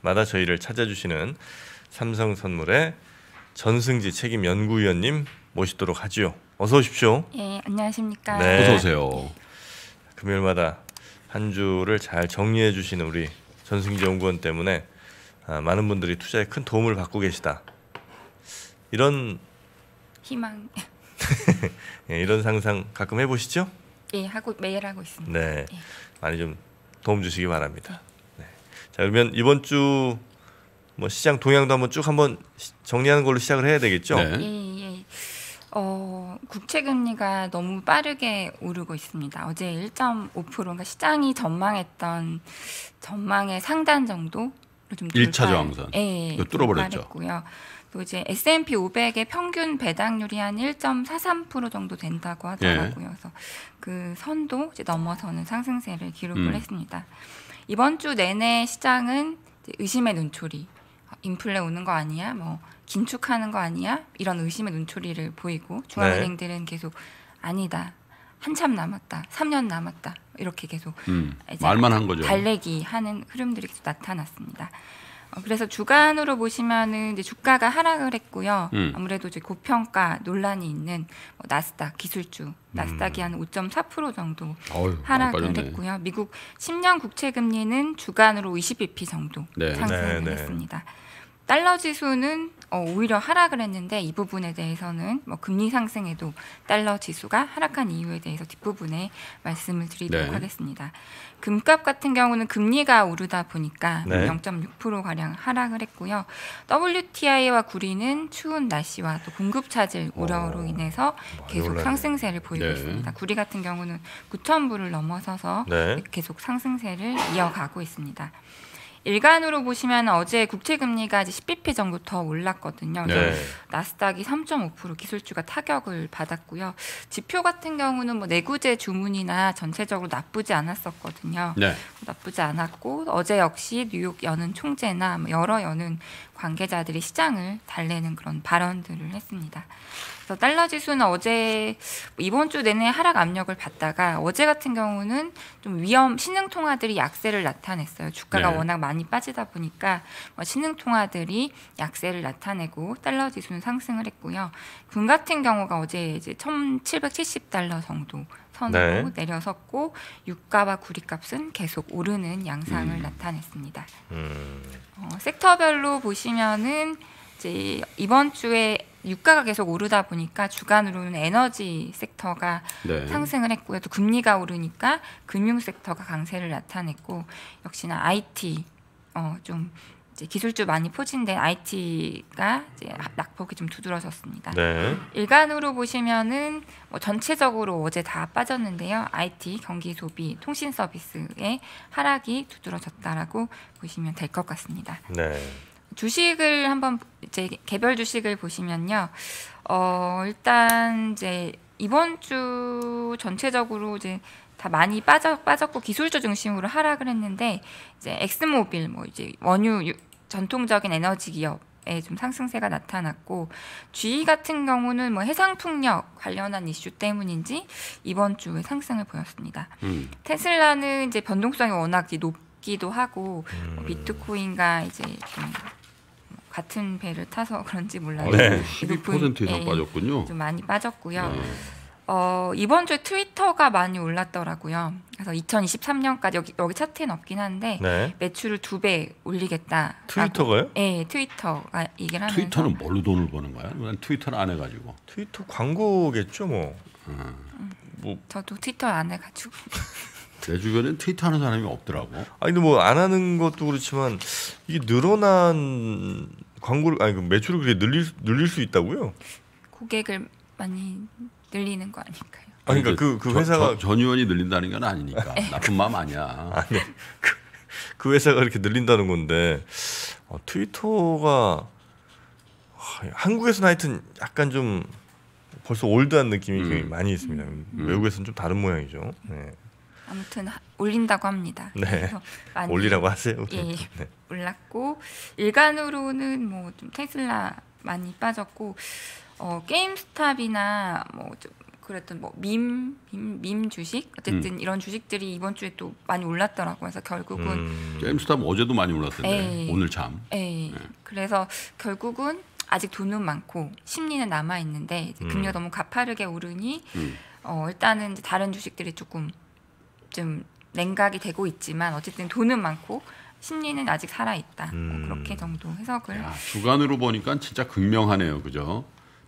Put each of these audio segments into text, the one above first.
마다 저희를 찾아주시는 삼성 선물의 전승지 책임 연구위원님 모시도록 하지요. 어서 오십시오. 예, 안녕하십니까. 네. 어서 오세요. 금요일마다 한 주를 잘 정리해 주시는 우리 전승지 연구원 때문에 아, 많은 분들이 투자에 큰 도움을 받고 계시다. 이런 희망 예, 이런 상상 가끔 해보시죠? 예 하고 매일 하고 있습니다. 네, 예. 많이 좀 도움 주시기 바랍니다. 네. 자 그러면 이번 주 뭐 시장 동향도 한번 쭉 한번 시- 정리하는 걸로 시작을 해야 되겠죠? 네. 예, 예. 어, 국채 금리가 너무 빠르게 오르고 있습니다. 어제 1.5%가 그러니까 시장이 전망했던 전망의 상단 정도로 좀 일차 돌파- 저항선. 예, 이거 뚫어버렸죠. 또 이제 S&P 500의 평균 배당률이 한 1.43% 정도 된다고 하더라고요. 예. 그래서 그 선도 이제 넘어서는 상승세를 기록을 음. 했습니다. 이번 주 내내 시장은 의심의 눈초리, 인플레 오는 거 아니야? 뭐 긴축하는 거 아니야? 이런 의심의 눈초리를 보이고 중앙은행들은 계속 아니다. 한참 남았다. 3년 남았다. 이렇게 계속 음, 말만 한 거죠. 달래기 하는 흐름들이 계속 나타났습니다. 어, 그래서 주간으로 보시면은 이제 주가가 하락을 했고요. 음. 아무래도 이제 고평가 논란이 있는 뭐 나스닥 기술주, 나스닥이 한5.4% 정도 어휴, 하락을. 했고요. 미국 10년 국채 금리는 주간으로 20bp 정도 네. 상승을 네, 네. 했습니다. 달러 지수는 어, 오히려 하락을 했는데 이 부분에 대해서는 뭐 금리 상승에도 달러 지수가 하락한 이유에 대해서 뒷부분에 말씀을 드리도록 네. 하겠습니다. 금값 같은 경우는 금리가 오르다 보니까 네. 0.6% 가량 하락을 했고요. WTI와 구리는 추운 날씨와 또 공급 차질 우려로 인해서 계속 올랐네. 상승세를 보이고 네. 있습니다. 구리 같은 경우는 9,000불을 넘어서서 네. 계속 상승세를 이어가고 있습니다. 일간으로 보시면 어제 국채 금리가 이제 10bp 정도 더 올랐거든요. 네. 네. 나스닥이 3.5% 기술주가 타격을 받았고요. 지표 같은 경우는 뭐 내구재 주문이나 전체적으로 나쁘지 않았었거든요. 네. 나쁘지 않았고 어제 역시 뉴욕 연은 총재나 뭐 여러 연은 관계자들이 시장을 달래는 그런 발언들을 했습니다. 그래서 달러 지수는 어제 이번 주 내내 하락 압력을 받다가 어제 같은 경우는 좀 위험 신흥 통화들이 약세를 나타냈어요. 주가가 네. 워낙 많이 빠지다 보니까 뭐 신흥 통화들이 약세를 나타내고 달러 지수는 상승을 했고요. 금 같은 경우가 어제 이제 1,770달러 정도 선으로 네. 내려섰고 유가와 구리값은 계속 오르는 양상을 음. 나타냈습니다. 음, 어, 섹터별로 보시면은 이제 이번 주에 유가가 계속 오르다 보니까 주간으로는 에너지 섹터가 네. 상승을 했고요. 또 금리가 오르니까 금융 섹터가 강세를 나타냈고 역시나 IT 어, 좀 이제 기술주 많이 포진된 IT가 이제 낙폭이 좀 두드러졌습니다. 네. 일간으로 보시면은 뭐 전체적으로 어제 다 빠졌는데요. IT, 경기 소비, 통신 서비스의 하락이 두드러졌다라고 보시면 될 것 같습니다. 네. 주식을 한번 이제 개별 주식을 보시면요. 어, 일단 이제 이번 주 전체적으로 이제 다 많이 빠져 빠졌고 기술주 중심으로 하락을 했는데 이제 엑스모빌 뭐 이제 원유 유- 전통적인 에너지 기업 에 좀 상승세가 나타났고 GE 같은 경우는 뭐 해상 풍력 관련한 이슈 때문인지 이번 주에 상승을 보였습니다. 음. 테슬라는 이제 변동성이 워낙 이 제 높기도 하고 음. 뭐 비트코인과 이제 좀 같은 배를 타서 그런지 몰라요. 네. 높은, 12% 이상 예, 빠졌군요. 좀 많이 빠졌고요. 네. 어, 이번 주에 트위터가 많이 올랐더라고요. 그래서 2023년까지 여기 여기 차트엔 없긴 한데 네. 매출을 두 배 올리겠다. 트위터가요? 네, 트위터가 얘기를 하면서 트위터는 뭘로 돈을 버는 거야? 난 트위터는 안 해가지고. 트위터 광고겠죠, 뭐. 뭐 저도 트위터 안 해가지고 내 주변엔 트위터 하는 사람이 없더라고. 아니 근데 뭐 안 하는 것도 그렇지만 이게 늘어난 광고를 아니 그 매출을 그렇게 늘릴 수- 늘릴 수 있다고요? 고객을 많이 늘리는 거 아닐까요? 아니 그러니까 그, 그 회사가 전, 전 의원이 늘린다는 건 아니니까 나쁜 마음 아니야. 그 회사가 이렇게 늘린다는 건데 어, 트위터가 하, 한국에서는 하여튼 약간 좀 벌써 올드한 느낌이 음. 굉장히 많이 있습니다. 외국에서는 좀 다른 모양이죠. 네. 아무튼 하- 올린다고 합니다. 네. 올리라고 하세요. 예, 예. 네. 올랐고 일간으로는 뭐 좀 테슬라 많이 빠졌고 어, 게임스탑이나 뭐좀 그랬던 뭐밈 밈, 밈 주식 어쨌든 이런 주식들이 이번 주에 또 많이 올랐더라고요. 그래서 결국은 음, 게임스탑 어제도 많이 올랐던데 에이. 오늘 참. 예. 그래서 결국은 아직 돈은 많고 심리는 남아 있는데 음. 금리가 너무 가파르게 오르니 음. 어, 일단은 이제 다른 주식들이 조금 좀 냉각이 되고 있지만 어쨌든 돈은 많고 심리는 아직 살아 있다. 음. 그렇게 정도 해석을 야, 주간으로 보니까 진짜 극명하네요, 그죠?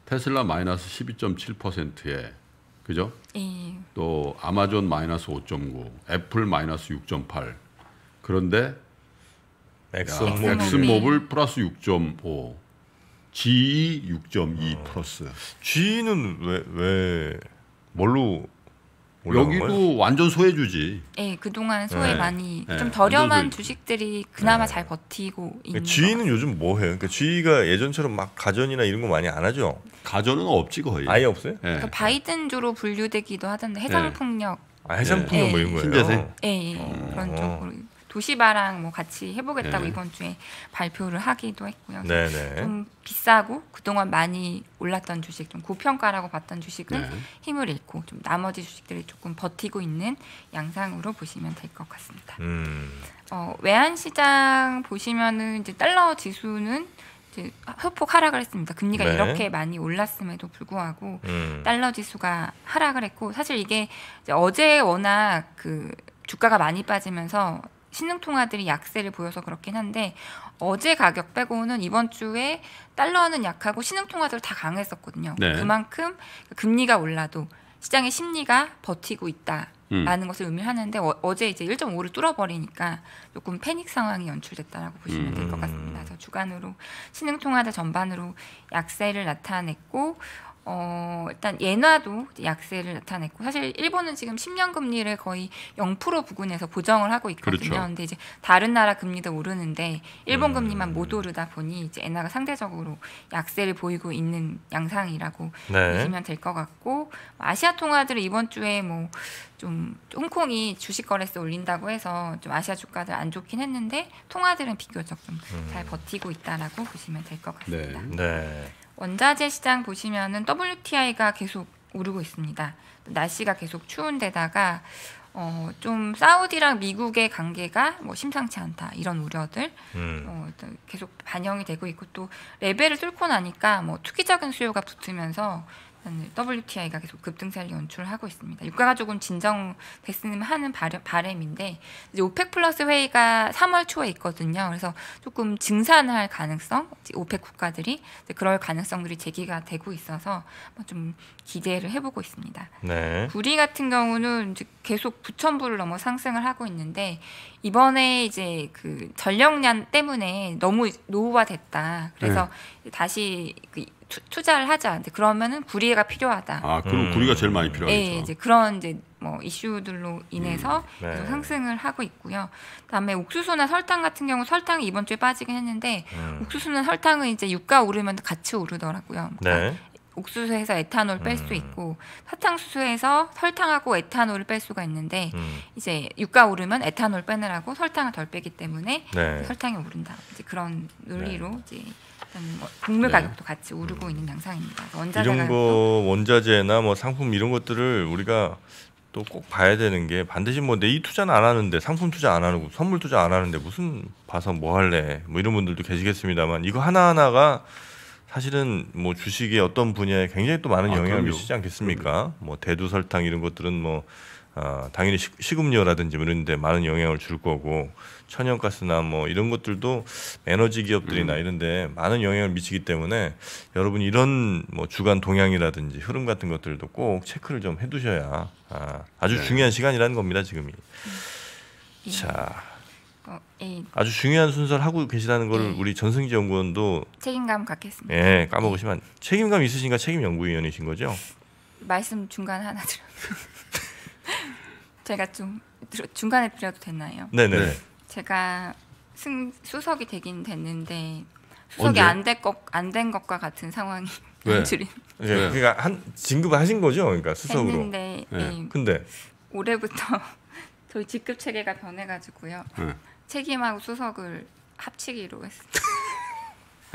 테슬라 마이너스 12.7%에 그죠? 예. 또 아마존 마이너스 5.9, 애플 마이너스 6.8. 그런데 엑소모 엑슨모빌. 엑슨모빌 플러스 6.5, GE 6.2 플러스. GE는 왜 왜 뭘로 올라간 거예요? 여기도 완전 소외주지. 예, 그동안 소외 네. 많이 네, 좀 저렴한. 주식들이 그나마 잘 버티고 있는 그러니까 G는 요즘 뭐 해요? 그러니까 G가 예전처럼 막 가전이나 이런 거 많이 안 하죠? 가전은 없지 거의. 아예 없어요? 예. 그 바이든주로 분류되기도 하던데 해상 풍력 아, 해상 풍력 네. 뭐 이런 거예요? 신재생? 예, 예. 그런 쪽으로 도시바랑 뭐 같이 해보겠다고 네. 이번 주에 발표를 하기도 했고요. 네네. 좀 비싸고 그동안 많이 올랐던 주식, 좀 고평가라고 봤던 주식은 네. 힘을 잃고 좀 나머지 주식들이 조금 버티고 있는 양상으로 보시면 될 것 같습니다. 음. 어, 외환 시장 보시면은 이제 달러 지수는 이제 소폭 하락을 했습니다. 금리가 네. 이렇게 많이 올랐음에도 불구하고 음. 달러 지수가 하락을 했고 사실 이게 어제 워낙 그 주가가 많이 빠지면서 신흥통화들이 약세를 보여서 그렇긴 한데 어제 가격 빼고는 이번 주에 달러는 약하고 신흥통화들 다 강했었거든요. 네. 그만큼 금리가 올라도 시장의 심리가 버티고 있다. 음. 라는 것을 의미하는데 어, 제 이제 1.5를 뚫어버리니까 조금 패닉 상황이 연출됐다라고 보시면 될것 음. 같습니다. 그래서 주간으로 신흥통화들 전반으로 약세를 나타냈고 어, 일단 예나도 약세를 나타냈고 사실 일본은 지금 10년 금리를 거의 0% 부근에서 고정을 하고 있거든요. 그렇죠. 근데 이제 다른 나라 금리도 오르는데 일본 음. 금리만 못 오르다 보니 이제 엔화가 상대적으로 약세를 보이고 있는 양상이라고 네. 보시면 될 것 같고 아시아 통화들은 이번 주에 뭐 좀 홍콩이 주식 거래세 올린다고 해서 좀 아시아 주가들 안 좋긴 했는데 통화들은 비교적 좀잘 버티고 있다라고 보시면 될 것 같습니다. 네. 네. 원자재 시장 보시면은 WTI가 계속 오르고 있습니다. 날씨가 계속 추운데다가 어, 좀 사우디랑 미국의 관계가 뭐 심상치 않다 이런 우려들 음. 어, 계속 반영이 되고 있고 또 레벨을 뚫고 나니까 뭐 투기적인 수요가 붙으면서 WTI가 계속 급등세를 연출하고 있습니다. 유가가 조금 진정됐으면 하는 바람, 바람인데 이제 OPEC 플러스 회의가 3월 초에 있거든요. 그래서 조금 증산할 가능성, OPEC 국가들이 이제 그럴 가능성들이 제기가 되고 있어서 뭐좀 기대를 해보고 있습니다. 네. 구리 같은 경우는 이제 계속 9,000불을 넘어 상승을 하고 있는데 이번에 이제 그 전력망 때문에 너무 노후화됐다. 그래서 다시 그 투, 투자를 하자. 근데 그러면은 구리가 필요하다. 아, 그럼 음. 구리가 제일 많이 필요하죠. 예, 이제 그런 이제 뭐 이슈들로 인해서 네. 계속 상승을 하고 있고요. 그다음에 옥수수나 설탕 같은 경우 설탕이 이번 주에 빠지긴 했는데 음. 옥수수는 설탕은 이제 유가 오르면 같이 오르더라고요. 그러니까 네. 옥수수에서 에탄올 뺄수 음. 있고 사탕수수에서 설탕하고 에탄올을 뺄 수가 있는데 음. 이제 유가 오르면 에탄올 빼느라고 설탕을 덜 빼기 때문에 네. 설탕이 오른다. 이제 그런 논리로 이제 일단 뭐 곡물 네. 가격도 같이 오르고 있는 양상입니다. 원자재 이런 거 원자재나 뭐 상품 이런 것들을 우리가 또 꼭 봐야 되는 게 반드시 뭐 내 이 투자는 안 하는데 상품 투자 안 하고 선물 투자 안 하는데 무슨 봐서 뭐 할래 뭐 이런 분들도 계시겠습니다만 이거 하나 하나가 사실은 뭐 주식의 어떤 분야에 굉장히 또 많은 아, 영향을 그럼요. 미치지 않겠습니까? 뭐 대두 설탕 이런 것들은 뭐 어, 당연히 시, 식음료라든지 뭐 이런 데 많은 영향을 줄 거고 천연가스나 뭐 이런 것들도 에너지 기업들이나 음. 이런 데 많은 영향을 미치기 때문에 여러분 이런 뭐 주간 동향이라든지 흐름 같은 것들도 꼭 체크를 좀 해두셔야 아, 아주 네. 중요한 시간이라는 겁니다 지금이. 예. 자 어, 예, 아주 중요한 순서를 하고 계시다는 거를 네. 우리 전승지 연구원도 책임감 갖겠습니다. 예 까먹으시면 안- 책임감 있으신가 책임 연구위원이신 거죠? 말씀 중간 하나 드려. 제가 좀 중간에 드려도 되나요? 네네. 네. 제가 승, 수석이 되긴 됐는데 수석이 언제? 안된 것안된 것과 같은 상황이 왜? 연출이 예, 네. 그러니까 한 진급을 하신 거죠, 그러니까 수석으로. 됐는데 네. 예, 근데 올해부터 저희 직급 체계가 변해가지고요 네. 책임하고 수석을 합치기로 했습니다.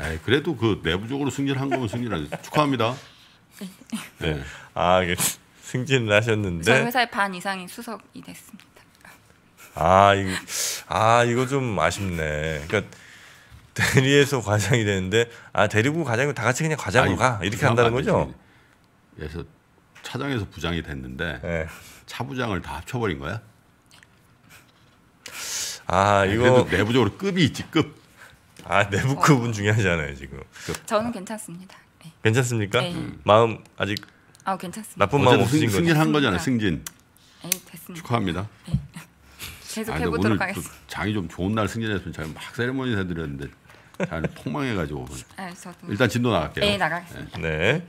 에이, 그래도 그 내부적으로 승진한 거면 승진하지. 축하합니다. 네. 아 이게 승진을 저희 하셨는데 회사의 반 이상이 수석이 됐습니다. 아 이거 아 이거 좀 아쉽네. 그러니까 대리에서 과장이 되는데 아 대리부 과장이 다 같이 그냥 과장으로 아니, 가 이렇게 한다는 안 거죠? 그래서 차장에서 부장이 됐는데 네. 차부장을 다 합쳐버린 거야? 아 이거 그래도 내부적으로 급이 있지 급. 아 내부 급은 중요하잖아요 지금. 저는 괜찮습니다. 네. 괜찮습니까? 네. 마음 아직 아 괜찮습니다. 나쁜 마음 없으신 승, 거죠? 승진한 거잖아 됐습니다. 승진. 네, 됐습니다. 축하합니다. 계속 아, 해보도록 또 하겠습니다. 장이 좀 좋은 날 승진했으면 제가 막 세레머니 해드렸는데 잘 폭망해가지고 아, 저도 일단 진도 나갈게요. 네 나가겠습니다. 네.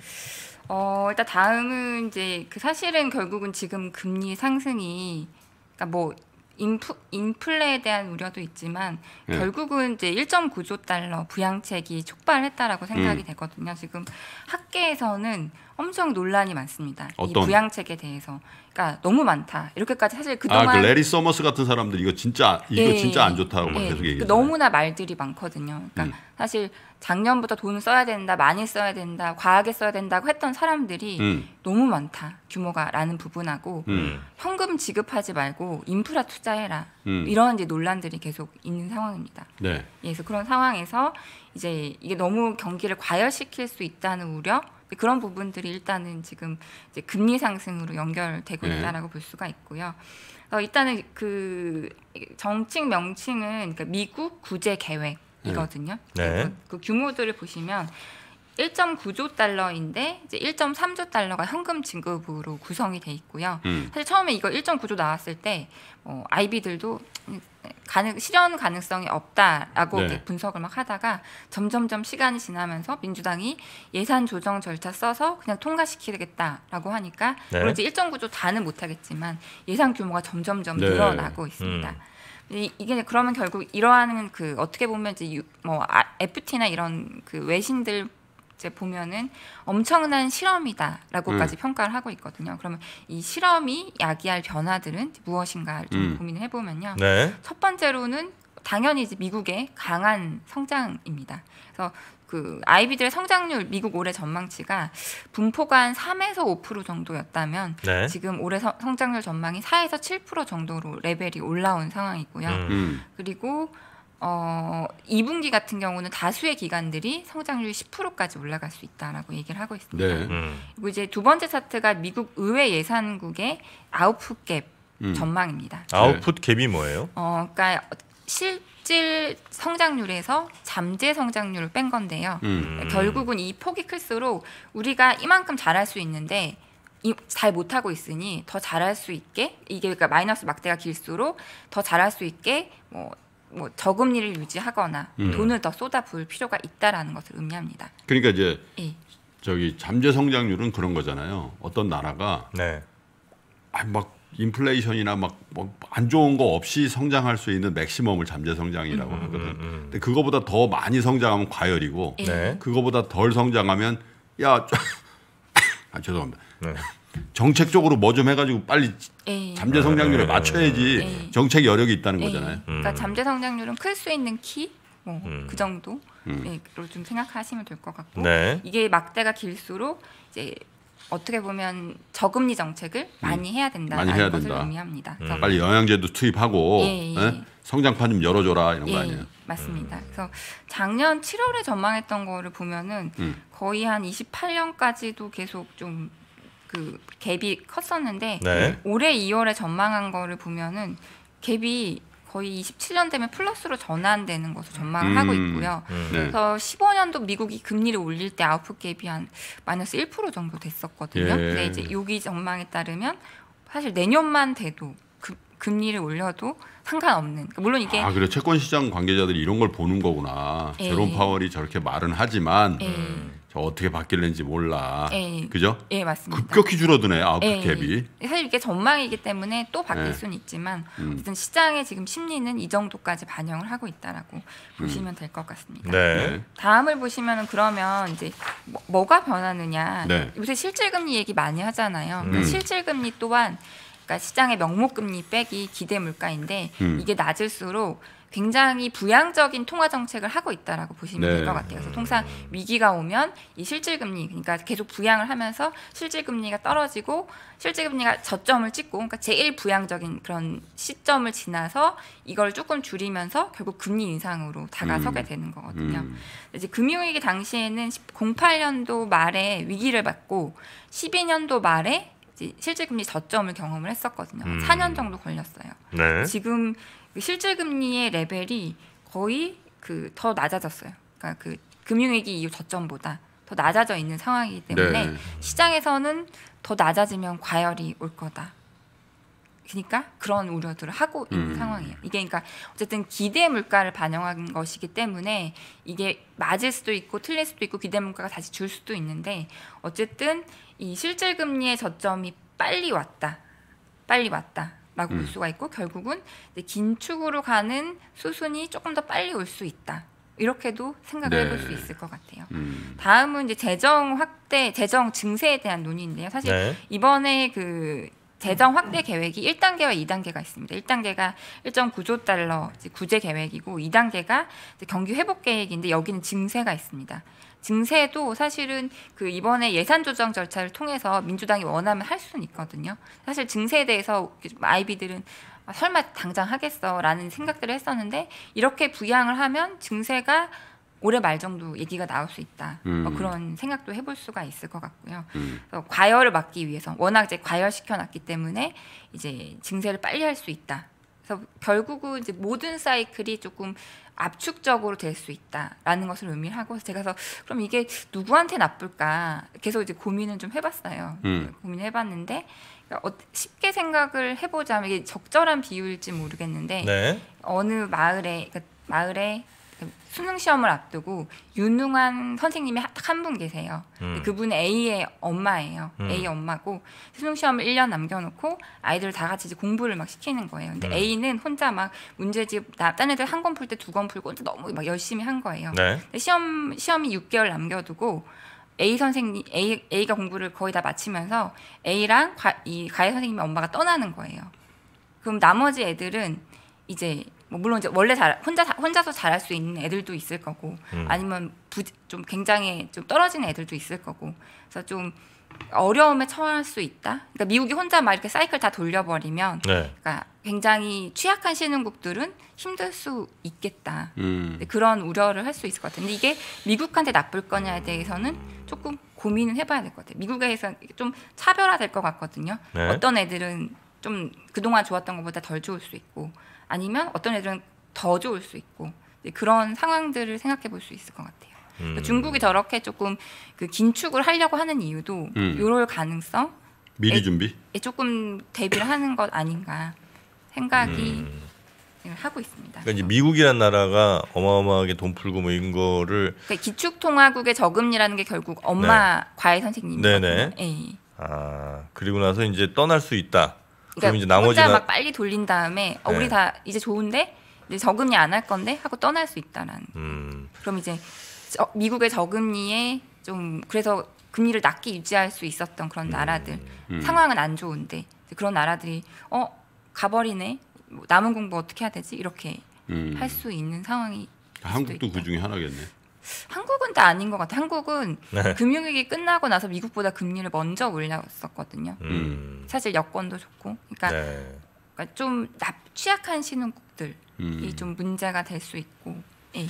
어, 일단 다음은 이제 그 사실은 결국은 지금 금리 상승이 그러니까 뭐 인프, 인플레에 대한 우려도 있지만 네. 결국은 이제 1.9조 달러 부양책이 촉발했다라고 생각이 음. 되거든요. 지금 학계에서는 엄청 논란이 많습니다. 이 어떤? 부양책에 대해서. 그러니까 너무 많다. 이렇게까지 사실 아, 그동안 그 래리 서머스 같은 사람들 이거 진짜 이거 예, 진짜 안 좋다고 막 예, 계속 그 얘기해. 너무나 말들이 많거든요. 그러니까 음. 사실 작년부터 돈 써야 된다, 많이 써야 된다, 과하게 써야 된다고 했던 사람들이 음, 너무 많다 규모가라는 부분하고 음, 현금 지급하지 말고 인프라 투자해라 음. 이런 이제 논란들이 계속 있는 상황입니다. 네. 예, 그래서 그런 상황에서 이제 이게 너무 경기를 과열시킬 수 있다는 우려 그런 부분들이 일단은 지금 이제 금리 상승으로 연결되고 네. 있다라고 볼 수가 있고요. 어, 일단은 그 정칭 명칭은 그러니까 미국 구제 계획이거든요. 네. 그래서 그 규모들을 보시면 1.9조 달러인데 이제 1.3조 달러가 현금 진급으로 구성이 돼 있고요. 음, 사실 처음에 이거 1.9조 나왔을 때 어, 아이비들도 가능 실현 가능성이 없다라고 네. 분석을 막 하다가 점점점 시간이 지나면서 민주당이 예산 조정 절차 써서 그냥 통과시키겠다라고 하니까 네. 물론 이제 1.9조 다는 못하겠지만 예산 규모가 점점점 네. 늘어나고 있습니다. 음. 이- 이게 그러면 결국 이러한 그 어떻게 보면 이제 유- 뭐 아- FT나 이런 그 외신들 이제 보면은 엄청난 실험이다라고까지 음. 평가를 하고 있거든요. 그러면 이 실험이 야기할 변화들은 무엇인가를 좀 음. 고민을 해보면요. 네. 첫 번째로는 당연히 이제 미국의 강한 성장입니다. 그래서 그 아이비들의 성장률 미국 올해 전망치가 분포가 한 3에서 5% 정도였다면 네. 지금 올해 서- 성장률 전망이 4에서 7% 정도로 레벨이 올라온 상황이고요. 음. 음, 그리고 어 2분기 같은 경우는 다수의 기관들이 성장률 10%까지 올라갈 수 있다라고 얘기를 하고 있습니다. 네. 음. 그리고 이제 두 번째 차트가 미국 의회 예산국의 아웃풋 갭 음. 전망입니다. 아웃풋 갭이 뭐예요? 어, 그러니까 실질 성장률에서 잠재 성장률을 뺀 건데요. 음, 음. 결국은 이 폭이 클수록 우리가 이만큼 잘할 수 있는데 이- 잘 못하고 있으니 더 잘할 수 있게 이게 그러니까 마이너스 막대가 길수록 더 잘할 수 있게 뭐, 뭐 저금리를 유지하거나 음. 돈을 더 쏟아 부을 필요가 있다라는 것을 의미합니다. 그러니까 이제 예. 저기 잠재 성장률은 그런 거잖아요. 어떤 나라가 네. 아, 막 인플레이션이나 막 안 좋은 거 없이 성장할 수 있는 맥시멈을 잠재 성장이라고 음, 하거든. 음, 음. 근데 그거보다 더 많이 성장하면 과열이고 예. 네. 그거보다 덜 성장하면 야, 아 죄송합니다. 네. 정책적으로 뭐 좀 해가지고 빨리 예. 잠재 성장률에 네. 맞춰야지 네. 정책 여력이 있다는 예. 거잖아요. 그러니까 음. 잠재 성장률은 클 수 있는 키, 뭐그 음. 정도 음. 예, 로좀 생각하시면 될 것 같고 네. 이게 막대가 길수록 이제 어떻게 보면 저금리 정책을 많이 해야 된다는 음. 많이 해야 것을 된다. 의미합니다. 그래서 빨리 영양제도 투입하고 예, 예. 예? 성장판 좀 열어줘라 이런 거 아니에요? 맞습니다. 그래서 작년 7월에 전망했던 거를 보면은 음. 거의 한 28년까지도 계속 좀 그 갭이 컸었는데 네. 올해 2월에 전망한 거를 보면은 갭이 거의 27년 되면 플러스로 전환되는 것으로 전망을 음. 하고 있고요. 음. 네. 그래서 15년도 미국이 금리를 올릴 때 아웃풋 갭이 한 마이너스 1% 정도 됐었거든요. 예. 근데 이제 여기 전망에 따르면 사실 내년만 돼도 금, 금리를 올려도 상관없는. 그러니까 물론 이게 아 그래 채권 시장 관계자들이 이런 걸 보는 거구나. 예. 제롬 파월이 저렇게 말은 하지만 예, 저 어떻게 바뀔는지 몰라. 예. 그죠? 예 맞습니다. 급격히 줄어드네 아웃풋 예, 갭이. 사실 이게 전망이기 때문에 또 바뀔 예. 수는 있지만 음. 어쨌든 시장의 지금 심리는 이 정도까지 반영을 하고 있다라고 보시면 될 것 같습니다. 네. 다음을 보시면은 그러면 이제 뭐, 가 변하느냐. 네. 요새 실질금리 얘기 많이 하잖아요. 그러니까 음. 실질금리 또한 그러니까 시장의 명목금리 빼기 기대 물가인데 음. 이게 낮을수록 굉장히 부양적인 통화 정책을 하고 있다라고 보시면 네. 될것 같아요. 그래서 통상 위기가 오면 이 실질 금리 그러니까 계속 부양을 하면서 실질 금리가 떨어지고 실질 금리가 저점을 찍고 그러니까 제일 부양적인 그런 시점을 지나서 이걸 조금 줄이면서 결국 금리 인상으로 다가서게 음. 되는 거거든요. 음. 이제 금융위기 당시에는 08년도 말에 위기를 맞고 12년도 말에 실질 금리 저점을 경험을 했었거든요. 음. 4년 정도 걸렸어요. 네. 지금 그 실질 금리의 레벨이 거의 그 더 낮아졌어요. 그러니까 그 금융위기 이후 저점보다 더 낮아져 있는 상황이기 때문에 네. 시장에서는 더 낮아지면 과열이 올 거다. 그러니까 그런 우려들을 하고 있는 음. 상황이에요. 이게 그러니까 어쨌든 기대 물가를 반영한 것이기 때문에 이게 맞을 수도 있고 틀릴 수도 있고 기대 물가가 다시 줄 수도 있는데 어쨌든 이 실질 금리의 저점이 빨리 왔다. 빨리 왔다 라고 볼 음. 수가 있고 결국은 이제 긴축으로 가는 수순이 조금 더 빨리 올 수 있다. 이렇게도 생각을 네. 해볼 수 있을 것 같아요. 음. 다음은 이제 재정 확대, 재정 증세에 대한 논의인데요. 사실 네. 이번에 그 재정 확대 계획이 1단계와 2단계가 있습니다. 1단계가 1.9조 달러 구제 계획이고 2단계가 이제 경기 회복 계획인데 여기는 증세가 있습니다. 증세도 사실은 그 이번에 예산 조정 절차를 통해서 민주당이 원하면 할 수는 있거든요. 사실 증세에 대해서 좀 아이비들은 아, 설마 당장 하겠어라는 생각들을 했었는데 이렇게 부양을 하면 증세가 올해 말 정도 얘기가 나올 수 있다. 음. 뭐 그런 생각도 해볼 수가 있을 것 같고요. 음. 과열을 막기 위해서 워낙 이제 과열시켜 놨기 때문에 이제 증세를 빨리 할 수 있다. 그래서 결국은 이제 모든 사이클이 조금 압축적으로 될 수 있다라는 것을 의미하고 제가 그래서 그럼 이게 누구한테 나쁠까 계속 이제 고민을 좀 해봤어요. 음. 고민해봤는데 그러니까 어- 쉽게 생각을 해보자면 이게 적절한 비유일지 모르겠는데 네. 어느 마을에 그러니까 마을에 수능 시험을 앞두고 유능한 선생님이 딱한분 계세요. 음. 그분은 A의 엄마예요. 음. A 엄마고 수능 시험을 1년 남겨놓고 아이들 다 같이 이제 공부를 막 시키는 거예요. 근데 음. A는 혼자 막 문제집 나- 딴 애들 한 권 풀 때 두 권 풀고 혼자 너무 막 열심히 한 거예요. 네. 시험 시험이 6개월 남겨두고 A 선생님 A A가 공부를 거의 다 마치면서 A랑 과, 이 가해 선생님의 엄마가 떠나는 거예요. 그럼 나머지 애들은 이제 뭐 물론 이제 원래 잘 혼자 혼자서 잘할 수 있는 애들도 있을 거고 음. 아니면 부, 좀 굉장히 좀 떨어지는 애들도 있을 거고 그래서 좀 어려움에 처할 수 있다. 그러니까 미국이 혼자 막 이렇게 사이클 다 돌려버리면 네. 그러니까 굉장히 취약한 신흥국들은 힘들 수 있겠다. 음. 네, 그런 우려를 할 수 있을 것. 근데 이게 미국한테 나쁠 거냐에 대해서는 조금 고민을 해봐야 될 것 같아요. 미국에서 좀 차별화될 것 같거든요. 네. 어떤 애들은 좀 그동안 좋았던 것보다 덜 좋을 수 있고 아니면 어떤 애들은 더 좋을 수 있고 네, 그런 상황들을 생각해 볼 수 있을 것 같아요. 그러니까 음. 중국이 저렇게 조금 그 긴축을 하려고 하는 이유도 음. 요럴 가능성에 미리 준비. 조금 대비를 하는 것 아닌가 생각이 음. 하고 있습니다. 그러니까 이제 미국이란 나라가 어마어마하게 돈 풀고 뭐 이런 거를 그러니까 기축통화국의 저금리라는 게 결국 엄마 과외 선생님이거든요. 네네. 예. 아 그리고 나서 이제 떠날 수 있다. 그러니까 이제 혼자 나머지는 막 빨리 돌린 다음에 어, 네. 우리 다 이제 좋은데 이제 저금리 안 할 건데 하고 떠날 수 있다라는. 음, 그럼 이제 저- 미국의 저금리에 좀 그래서 금리를 낮게 유지할 수 있었던 그런 나라들 음. 상황은 안 좋은데 그런 나라들이 어 가버리네 뭐 남은 공부 어떻게 해야 되지 이렇게 음. 할수 있는 상황이 한국도. 그 중에 하나겠네. 한국은 다 아닌 것 같아요. 한국은 네. 금융위기 끝나고 나서 미국보다 금리를 먼저 올렸었거든요. 음. 사실 여건도 좋고, 그러니까, 네. 그러니까 좀 납, 취약한 신흥국들이 음. 좀 문제가 될 수 있고, 예,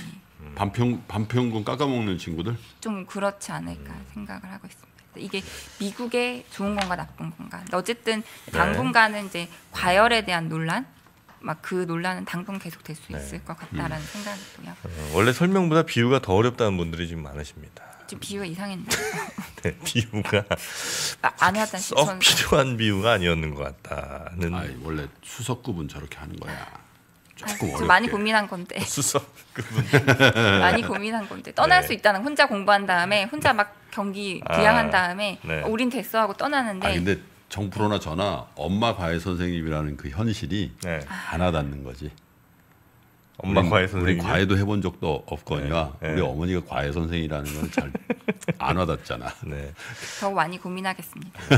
반평 반평균 깎아먹는 친구들. 좀 그렇지 않을까 생각을 하고 있습니다. 이게 미국의 좋은 건가 나쁜 건가. 어쨌든 네. 당분간은 이제 과열에 대한 논란, 막 그 논란은 당분 계속 될수 네. 있을 것 같다라는 생각이 고요 어, 원래 설명보다 비유가 더 어렵다는 분들이 지금 많으십니다. 지금 비유가 이상했네. 네, 비유가 아, 안싶썩전 필요한 비유가 아니었는 것 같다는 아 원래 수석급은 저렇게 하는 거야. 조금 좀 어렵게. 많이 고민한 건데 수석 그분 많이 고민한 건데 떠날 네. 수 있다는 혼자 공부한 다음에 혼자 막 경기 아, 부양한 다음에 네. 어, 우린 됐어 하고 떠나는데 아 근데 정프로나 저나 엄마 과외 선생님이라는 그 현실이 네. 안 와닿는 거지. 엄마 우린- 과외 우리 선생님 과외도 해본 적도 없거니와 네, 네. 우리 어머니가 과외 선생이라는 건 잘 안 와닿잖아. 네. 더 많이 고민하겠습니다. 네.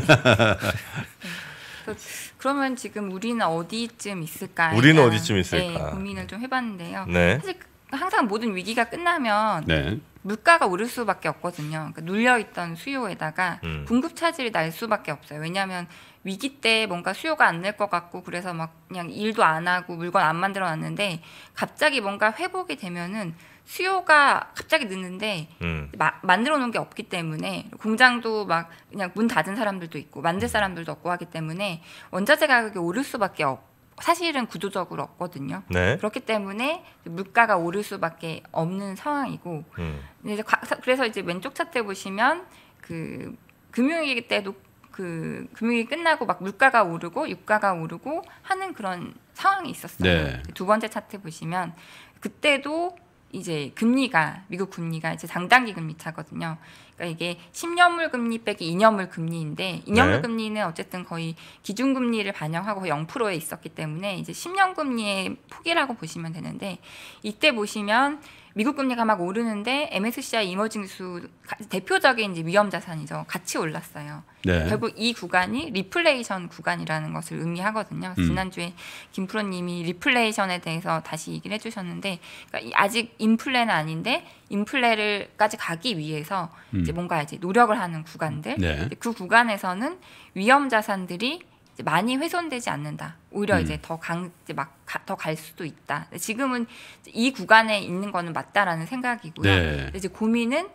그- 그러면 지금 우리는 어디쯤 있을까? 우리는 어디쯤 있을까? 네, 고민을 좀 해봤는데요. 네. 사실 항상 모든 위기가 끝나면 네. 물가가 오를 수밖에 없거든요. 그러니까 눌려있던 수요에다가 음. 공급 차질이 날 수밖에 없어요. 왜냐하면 위기 때 뭔가 수요가 안될것 같고 그래서 막 그냥 일도 안 하고 물건 안 만들어 놨는데 갑자기 뭔가 회복이 되면은 수요가 갑자기 늦는데 음. 마- 만들어 놓은 게 없기 때문에 공장도 막 그냥 문 닫은 사람들도 있고 만들 사람들도 없고 하기 때문에 원자재 가격이 오를 수밖에 없 사실은 구조적으로 없거든요. 네. 그렇기 때문에 물가가 오를 수밖에 없는 상황이고 음. 이제 과- 그래서 이제 왼쪽 차트 보시면 그 금융위기 때도 그 금융위기 끝나고 막 물가가 오르고 유가가 오르고 하는 그런 상황이 있었어요. 네. 두 번째 차트 보시면 그때도 이제 금리가 미국 금리가 이제 장단기 금리 차거든요. 그러니까 이게 10년물 금리 빼기 2년물 금리인데 2년물 네. 금리는 어쨌든 거의 기준 금리를 반영하고 0%에 있었기 때문에 이제 10년 금리의 폭이라고 보시면 되는데 이때 보시면 미국 금리가 막 오르는데 MSCI Emerging 수 가- 대표적인 이제 위험 자산이죠. 같이 올랐어요. 네. 결국 이 구간이 리플레이션 구간이라는 것을 의미하거든요. 음. 지난주에 김프로님이 리플레이션에 대해서 다시 얘기를 해주셨는데 그러니까 이- 아직 인플레는 아닌데 인플레를까지 가기 위해서 음. 이제 뭔가 이제 노력을 하는 구간들 네. 그 구간에서는 위험 자산들이 많이 훼손되지 않는다. 오히려 음. 이제 더 강 이제 막 더 갈 수도 있다. 지금은 이 구간에 있는 거는 맞다라는 생각이고요. 네. 이제 고민은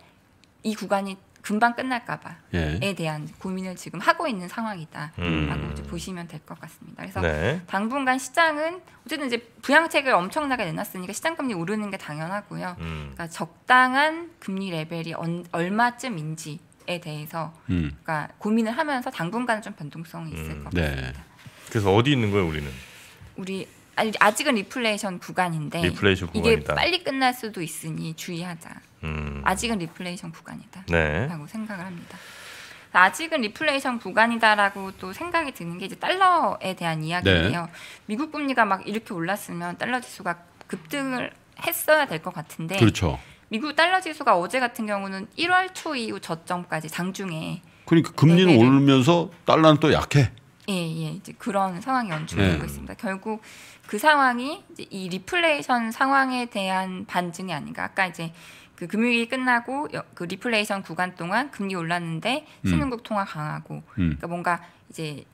이 구간이 금방 끝날까봐에 예. 대한 고민을 지금 하고 있는 상황이다라고 음. 보시면 될 것 같습니다. 그래서 네. 당분간 시장은 어쨌든 이제 부양책을 엄청나게 내놨으니까 시장 금리 오르는 게 당연하고요. 음. 그러니까 적당한 금리 레벨이 언- 얼마쯤인지 에 대해서 음. 그러니까 고민을 하면서 당분간 좀 변동성이 있을 음, 것 네. 같습니다. 그래서 어디 있는 거예요, 우리는? 우리 아직은 리플레이션 구간인데 리플레이션 이게. 빨리 끝날 수도 있으니 주의하자. 음. 아직은 리플레이션 구간이다. 네. 라고 생각을 합니다. 아직은 리플레이션 구간이다라고 또 생각이 드는 게 이제 달러에 대한 이야기인데요. 네. 미국 금리가 막 이렇게 올랐으면 달러 지수가 급등을 했어야 될 것 같은데 그렇죠. 미국 달러 지수가 어제 같은 경우는 1월 초 이후 저점까지 장중에 그러니까 금리는 레벨을- 오르면서 달러는 또 약해. 예, 예, 이제 그런 상황이 연출되고 네. 있습니다. 결국 그 상황이 이제 이 리플레이션 상황에 대한 반증이 아닌가. 아까 이제 그 금융위기 끝나고 여- 그 리플레이션 구간 동안 금리 올랐는데 음. 신흥국 통화 강하고, 음. 그러니까 뭔가 이제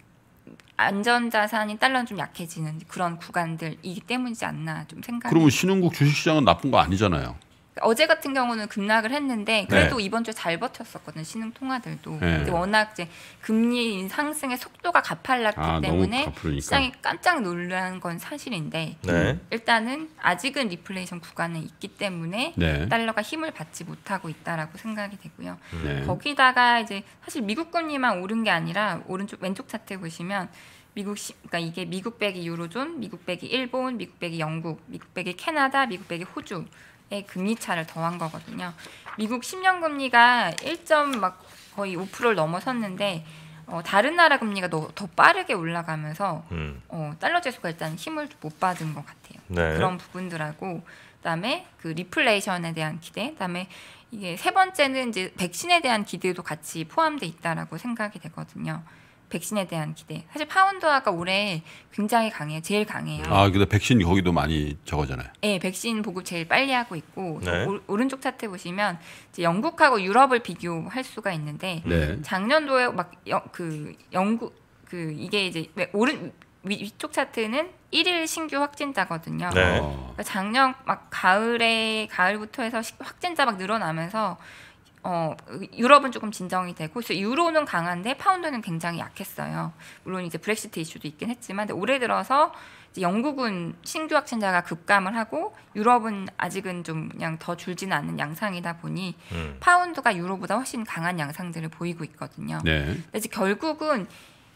안전자산인 달러는 좀 약해지는 그런 구간들이기 때문이지 않나 좀 생각이. 그러면 신흥국 주식시장은 나쁜 거 아니잖아요. 어제 같은 경우는 급락을 했는데 그래도 이번 주에 잘 버텼었거든요. 신흥 통화들도. 네. 근데 워낙 이제 금리 상승의 속도가 가팔랐기 아, 때문에. 시장이 깜짝 놀란 건 사실인데 네. 일단은 아직은 리플레이션 구간에 있기 때문에 네. 달러가 힘을 받지 못하고 있다라고 생각이 되고요. 네. 거기다가 이제 사실 미국 금리만 오른 게 아니라 오른쪽 왼쪽 차트 보시면 미국 시, 그러니까 이게 미국 빼기 유로존, 미국 빼기 일본, 미국 빼기 영국, 미국 빼기 캐나다, 미국 빼기 호주의 금리 차를 더한 거거든요. 미국 10년 금리가 1점 막 거의 5%를 넘어섰는데 어, 다른 나라 금리가 더, 더 빠르게 올라가면서 음. 어, 달러 지수가 일단 힘을 못 받은 것 같아요. 네. 그런 부분들하고 그다음에 그 리플레이션에 대한 기대, 그다음에 이게 세 번째는 이제 백신에 대한 기대도 같이 포함돼 있다라고 생각이 되거든요. 백신에 대한 기대. 사실 파운드화가 올해 굉장히 강해요. 제일 강해요. 아 근데 백신 거기도 많이 저거잖아요. 네, 백신 보급 제일 빨리 하고 있고 네. 오, 오른쪽 차트 보시면 이제 영국하고 유럽을 비교할 수가 있는데 네. 작년도에 막 그 영국 그 이게 이제 왜 오른 위, 위쪽 차트는 1일 신규 확진자거든요. 네. 어. 그러니까 작년 막 가을에 가을부터 해서 시- 확진자 막 늘어나면서 어 유럽은 조금 진정이 되고 그래서 유로는 강한데 파운드는 굉장히 약했어요. 물론 이제 브렉시트 이슈도 있긴 했지만 근데 올해 들어서 영국은 신규 확진자가 급감을 하고 유럽은 아직은 좀 그냥 더 줄지는 않는 양상이다 보니 음. 파운드가 유로보다 훨씬 강한 양상들을 보이고 있거든요. 네. 근데 이제 결국은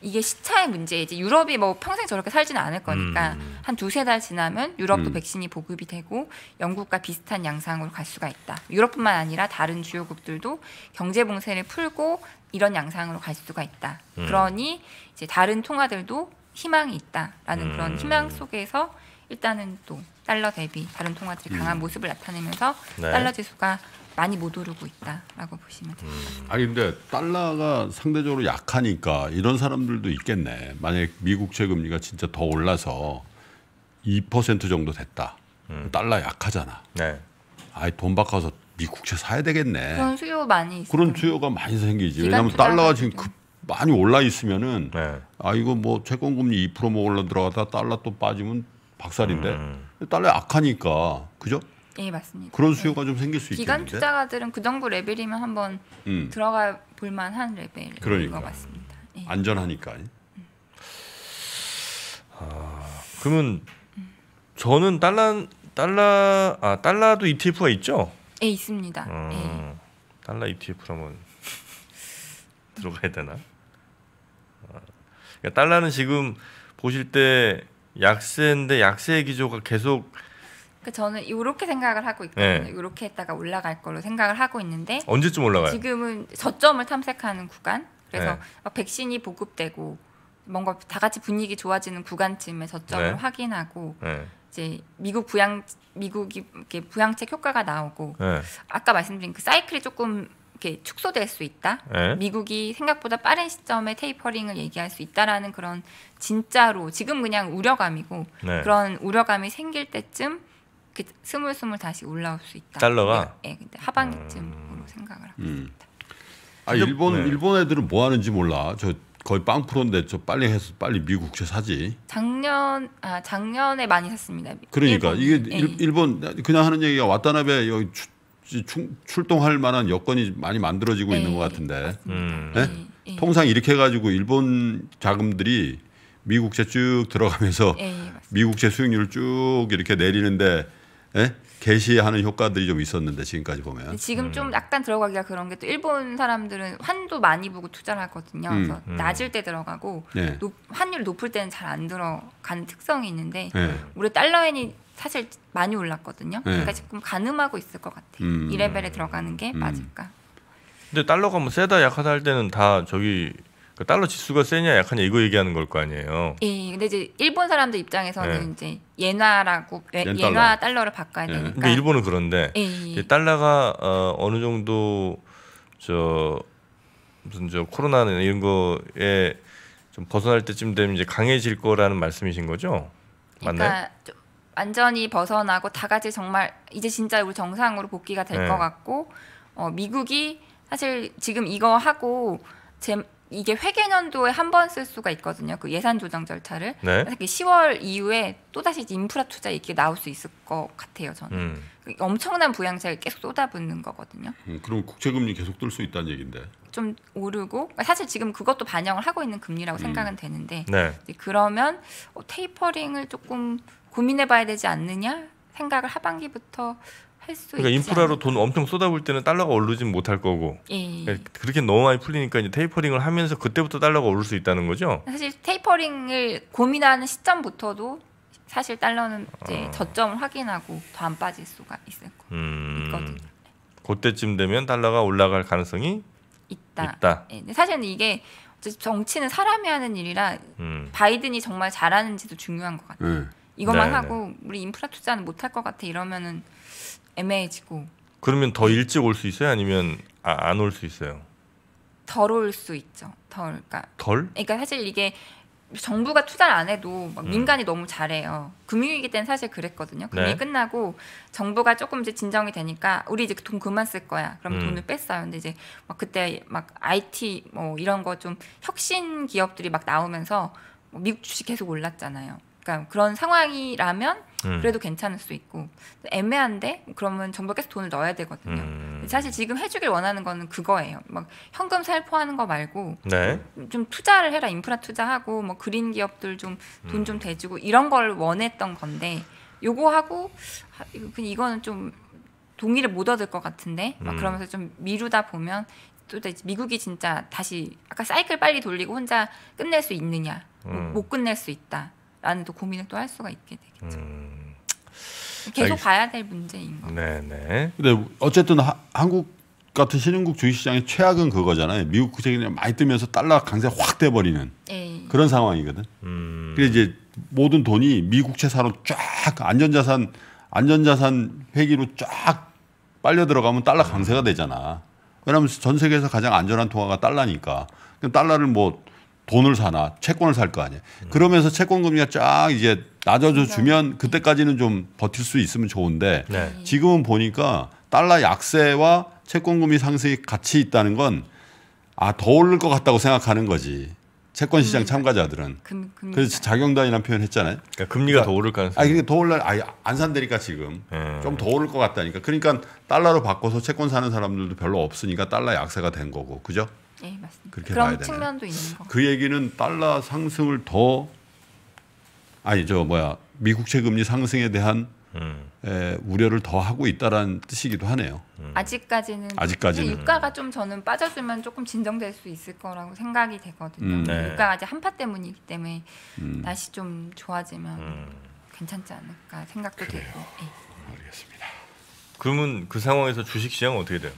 이게 시차의 문제. 이제 유럽이 뭐 평생 저렇게 살지는 않을 거니까 음. 한 두세 달 지나면 유럽도 음. 백신이 보급이 되고 영국과 비슷한 양상으로 갈 수가 있다. 유럽뿐만 아니라 다른 주요국들도 경제 봉쇄를 풀고 이런 양상으로 갈 수가 있다. 음. 그러니 이제 다른 통화들도 희망이 있다라는 음. 그런 희망 속에서 일단은 또 달러 대비 다른 통화들이 강한 모습을 나타내면서 음. 네. 달러 지수가 많이 못 오르고 있다라고 보시면 됩니다. 아니 근데 달러가 상대적으로 약하니까 이런 사람들도 있겠네. 만약 미국 채 금리가 진짜 더 올라서 2% 정도 됐다. 음. 달러 약하잖아. 네. 아이 돈 바꿔서 미국채 사야 되겠네. 그런 수요 많이 있어요. 그런 수요가 많이 생기지. 왜냐하면 달러가 지금 지금. 급 많이 올라 있으면은 네. 아 이거 뭐 채권 금리 2%뭐 올라 들어가다 달러 또 빠지면 박살인데 음. 달러 약하니까 그죠? 예 맞습니다. 그런 수요가 좀 생길 수 기관 있겠는데. 투자가들은 그 정도 레벨이면 한번 음, 들어가 볼 만한 레벨인 그러니까. 것 같습니다. 예. 안전하니까. 그러면 저는 달러 달러 아 달러도 ETF가 있죠? 예 있습니다. 음, 예. 달러 ETF라면 들어가야 되나? 어, 그러니까 달러는 지금 보실 때 약세인데 약세 기조가 계속 그 저는 이렇게 생각을 하고 있거든요. 네. 이렇게 했다가 올라갈 걸로 생각을 하고 있는데 언제쯤 올라가요? 지금은 저점을 탐색하는 구간. 그래서 네. 막 백신이 보급되고 뭔가 다 같이 분위기 좋아지는 구간쯤에 저점을 네. 확인하고 네. 이제 미국 부양 미국이 이렇게 부양책 효과가 나오고 네. 아까 말씀드린 그 사이클이 조금 이렇게 축소될 수 있다. 네. 미국이 생각보다 빠른 시점에 테이퍼링을 얘기할 수 있다라는 그런 진짜로 지금 그냥 우려감이고 네. 그런 우려감이 생길 때쯤 그 스물스물 다시 올라올 수 있다. 달러가? 예, 근데 하반기쯤으로 생각을 하고 음. 있습니다. 아 일본 네. 일본 애들은 뭐 하는지 몰라. 저 거의 빵 프로인데 저 빨리 해서 빨리 미국채 사지. 작년 아 작년에 많이 샀습니다. 그러니까 일본. 이게 예. 일, 일본 그냥 하는 얘기가 와타나베 여기 추, 충- 출동할 만한 여건이 많이 만들어지고 예, 있는 것 예. 같은데 음. 네? 예, 예. 통상 이렇게 해가지고 일본 자금들이 미국채 쭉 들어가면서 예, 예. 미국채 수익률을 쭉 이렇게 내리는데 예? 개시하는 효과들이 좀 있었는데 지금까지 보면 지금 음. 좀 약간 들어가기가 그런 게 또 일본 사람들은 환도 많이 보고 투자를 하거든요. 음, 그래서 음. 낮을 때 들어가고 네. 높, 환율 높을 때는 잘 안 들어가는 특성이 있는데 네. 올해 달러엔이 사실 많이 올랐거든요. 네. 그러니까 지금 가늠하고 있을 것 같아요. 음. 이 레벨에 들어가는 게 음. 맞을까? 근데 달러가 뭐 세다 약하다 할 때는 다 저기 그 달러 지수가 세냐 약하냐 이거 얘기하는 걸 거 아니에요. 예, 근데 이제 일본 사람들 입장에서는 네. 이제 예나라고 예, 옌 예나 달러. 달러를 바꿔야 네. 되니까. 근데 일본은 그런데 예, 예. 달러가 어, 어느 정도 저 무슨 저 코로나는 이런 거에 좀 벗어날 때쯤 되면 이제 강해질 거라는 말씀이신 거죠? 맞나요? 그러니까 좀 완전히 벗어나고 다 같이 정말 이제 진짜 우리 정상으로 복귀가 될 네. 것 같고 어, 미국이 사실 지금 이거 하고 제, 이게 회계년도에 한 번 쓸 수가 있거든요. 그 예산 조정 절차를. 네. 그래서 10월 이후에 또 다시 인프라 투자 이렇게 나올 수 있을 것 같아요. 저는 음. 그 엄청난 부양책을 계속 쏟아붓는 거거든요. 음, 그럼 국채금리 계속 뜰 수 있다는 얘긴데 좀 오르고 그러니까 사실 지금 그것도 반영을 하고 있는 금리라고 음. 생각은 되는데 네. 그러면 어, 테이퍼링을 조금 고민해봐야 되지 않느냐 생각을 하반기부터 할수 그러니까 인프라로 않을까. 돈 엄청 쏟아볼 때는 달러가 오르진 못할 거고 예. 그러니까 그렇게 너무 많이 풀리니까 이제 테이퍼링을 하면서 그때부터 달러가 오를 수 있다는 거죠. 사실 테이퍼링을 고민하는 시점부터도 사실 달러는 이제 어. 저점을 확인하고 더 안 빠질 수가 있을 거 음. 있거든요. 그때쯤 되면 달러가 올라갈 가능성이 있다. 있다. 예. 사실은 이게 정치는 사람이 하는 일이라 음. 바이든이 정말 잘하는지도 중요한 것 같아요. 예. 이것만 네, 하고 우리 인프라 투자는 못할 것 같아 이러면은 애매해지고 그러면 더 일찍 올 수 있어요? 아니면 아, 안올 수 있어요? 덜 올 수 있죠. 덜. 그러니까 덜? 그러니까 사실 이게 정부가 투자를 안 해도 막 음. 민간이 너무 잘해요. 금융위기 때는 사실 그랬거든요. 금융이 네. 끝나고 정부가 조금 이제 진정이 되니까 우리 이제 돈 그만 쓸 거야. 그럼 음. 돈을 뺐어요. 근데 이제 막 그때 막 IT 뭐 이런 거 좀 혁신 기업들이 막 나오면서 뭐 미국 주식 계속 올랐잖아요. 그러니까 그런 상황이라면 음. 그래도 괜찮을 수 있고 애매한데 그러면 정부가 계속 돈을 넣어야 되거든요. 음. 사실 지금 해주길 원하는 거는 그거예요. 막 현금 살포하는 거 말고 네. 좀 투자를 해라 인프라 투자하고 뭐 그린 기업들 좀돈 음. 좀 대주고 이런 걸 원했던 건데 요거 하고 이거 그냥 이거는 좀 동의를 못 얻을 것 같은데 막 음. 그러면서 좀 미루다 보면 또 이제 미국이 진짜 다시 아까 사이클 빨리 돌리고 혼자 끝낼 수 있느냐 못- 음. 못 끝낼 수 있다라는 또 고민을 또 할 수가 있게 되겠죠. 음. 계속 알겠- 봐야 될 문제인 거. 네, 네. 근데 어쨌든 하- 한국 같은 신흥국 주식시장의 최악은 그거잖아요. 미국 국채가 그냥 많이 뜨면서 달러 강세 확 돼버리는 예. 그런 상황이거든. 음. 그래 이제 모든 돈이 미국채사로 쫙 안전자산 안전자산 회기로 쫙 빨려 들어가면 달러 강세가 되잖아. 왜냐하면 전 세계에서 가장 안전한 통화가 달러니까. 그럼 달러를 뭐 돈을 사나 채권을 살 거 아니야. 그러면서 채권 금리가 쫙 이제 낮아져 주면 그때까지는 좀 버틸 수 있으면 좋은데 네. 지금은 보니까 달러 약세와 채권 금리 상승이 같이 있다는 건 아 더 오를 것 같다고 생각하는 거지. 채권 시장 참가자들은. 금, 금, 그래서 자경단이라는 표현 했잖아요. 그러니까 금리가 더 오를 가능성이. 아니 그게 더 올라 아예 안 산다니까 지금 예. 좀더 오를 것 같다니까. 그러니까 달러로 바꿔서 채권 사는 사람들도 별로 없으니까 달러 약세가 된 거고, 그죠? 예, 맞습니다. 그렇게 봐야 그런. 측면도 있는 거. 그 얘기는 달러 상승을 더 아니 저 뭐야 미국채 금리 상승에 대한 음. 에, 우려를 더 하고 있다라는 뜻이기도 하네요. 아직까지는 아직까지는. 근데 유가가 좀 저는 빠져주면 조금 진정될 수 있을 거라고 생각이 되거든요. 음. 네. 유가가 아직 한파 때문이기 때문에 음, 날씨 좀 좋아지면 음. 괜찮지 않을까 생각도 되고. 예. 알겠습니다. 그러면 그 상황에서 주식 시장은 어떻게 돼요?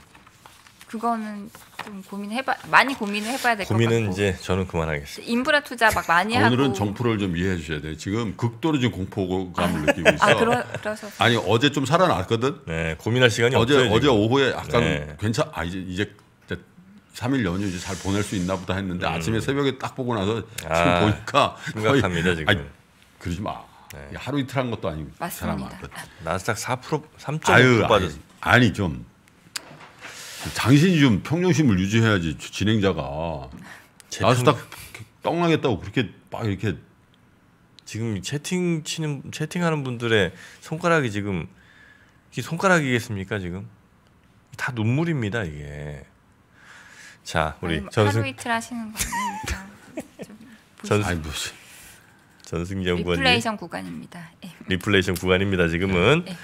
그거는 좀 고민해봐 많이 고민을 해봐야 될 것 같고. 고민은 이제 저는 그만하겠습니다. 인프라 투자 막 많이 하고. 오늘은 정프를 좀 이해해 주셔야 돼요. 지금 극도로 지금 공포감을 느끼고 있어. 아 그러 그러셔서 아니 어제 좀 살아났거든. 네, 고민할 시간이 어제 없어요. 어제 지금. 오후에 약간 네. 괜찮 아 이제 이제 3일 연휴 이제 잘 보낼 수 있나 보다 했는데 아침에 새벽에 딱 보고 나서 지금 음. 아, 보니까 심각합니다 거의- 지금. 아니, 그러지 마. 네. 하루 이틀 한 것도 아니고 맞습니다. 사람. 나스닥 4% 3.5% 아유 빠졌어. 아니 좀 당신이 좀 평정심을 유지해야지 진행자가 제 나스닥 떡나겠다고 그렇게 막 이렇게 지금 채팅 치는 채팅하는 분들의 손가락이 지금 이게 손가락이겠습니까 지금? 다 눈물입니다 이게. 자 우리 아니, 뭐 전승 하루 이틀 하시는 거니까 좀전 아니 무슨 전승기 연구원님 리플레이션 구간입니다. 예. 리플레이션 구간입니다 지금은. 네.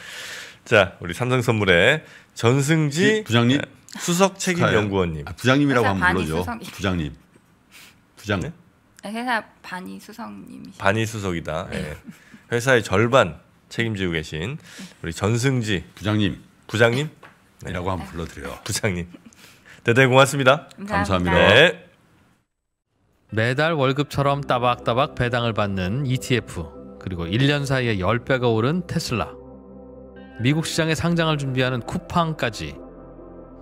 자 우리 삼성 선물의 전승지 부장님 수석 책임. 연구원님. 아, 부장님이라고 반이 불러줘. 수석이. 부장님. 부장. 네? 회사 반이 수석님이 반이 수석이다. 네. 예. 회사의 절반 책임지고 계신 우리 전승지 부장님이라고 부장님, 한번 불러드려요. 부장님 대단히 고맙습니다. 감사합니다. 네. 매달 월급처럼 따박따박 배당을 받는 ETF 그리고 1년 사이에 10배가 오른 테슬라 미국 시장에 상장을 준비하는 쿠팡까지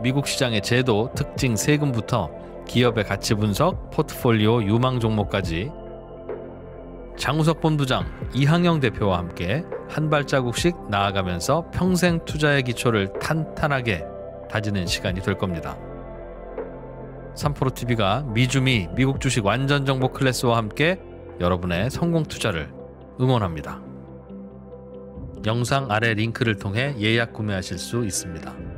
미국 시장의 제도, 특징, 세금부터 기업의 가치 분석, 포트폴리오 유망 종목까지 장우석 본부장, 이항영 대표와 함께 한 발자국씩 나아가면서 평생 투자의 기초를 탄탄하게 다지는 시간이 될 겁니다. 3프로TV가 미주미 미국 주식 완전 정보 클래스와 함께 여러분의 성공 투자를 응원합니다. 영상 아래 링크를 통해 예약 구매하실 수 있습니다.